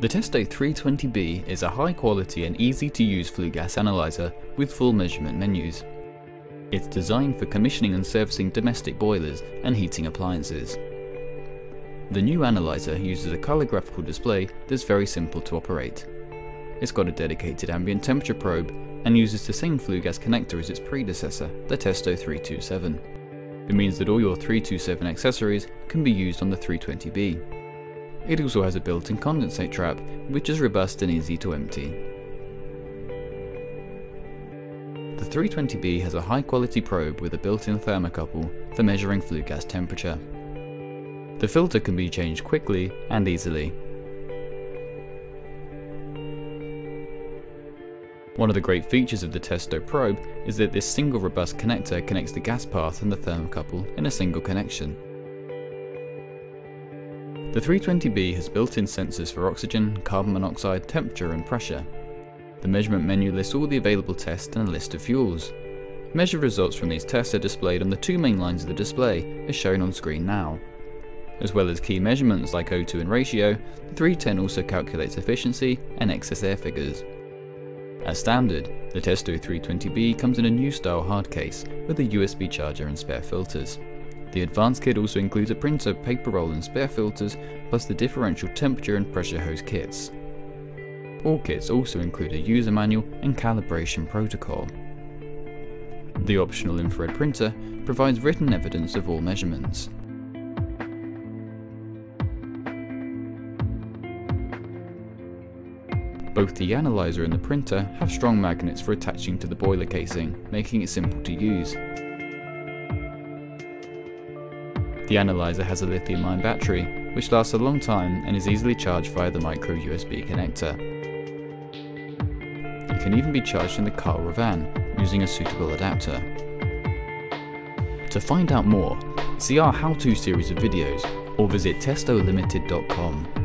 The Testo 320B is a high quality and easy to use flue gas analyzer with full measurement menus. It's designed for commissioning and servicing domestic boilers and heating appliances. The new analyzer uses a colour graphical display that's very simple to operate. It's got a dedicated ambient temperature probe and uses the same flue gas connector as its predecessor, the Testo 327. It means that all your 327 accessories can be used on the 320B. It also has a built-in condensate trap, which is robust and easy to empty. The 320B has a high quality probe with a built-in thermocouple for measuring flue gas temperature. The filter can be changed quickly and easily. One of the great features of the Testo probe is that this single robust connector connects the gas path and the thermocouple in a single connection. The 320B has built-in sensors for oxygen, carbon monoxide, temperature and pressure. The measurement menu lists all the available tests and a list of fuels. Measured results from these tests are displayed on the two main lines of the display, as shown on screen now. As well as key measurements like O2 and ratio, the 310 also calculates efficiency and excess air figures. As standard, the Testo 320B comes in a new style hard case with a USB charger and spare filters. The advanced kit also includes a printer, paper roll and spare filters, plus the differential temperature and pressure hose kits. All kits also include a user manual and calibration protocol. The optional infrared printer provides written evidence of all measurements. Both the analyzer and the printer have strong magnets for attaching to the boiler casing, making it simple to use. The analyzer has a lithium-ion battery, which lasts a long time and is easily charged via the micro USB connector. It can even be charged in the car or van, using a suitable adapter. To find out more, see our how-to series of videos or visit testolimited.com.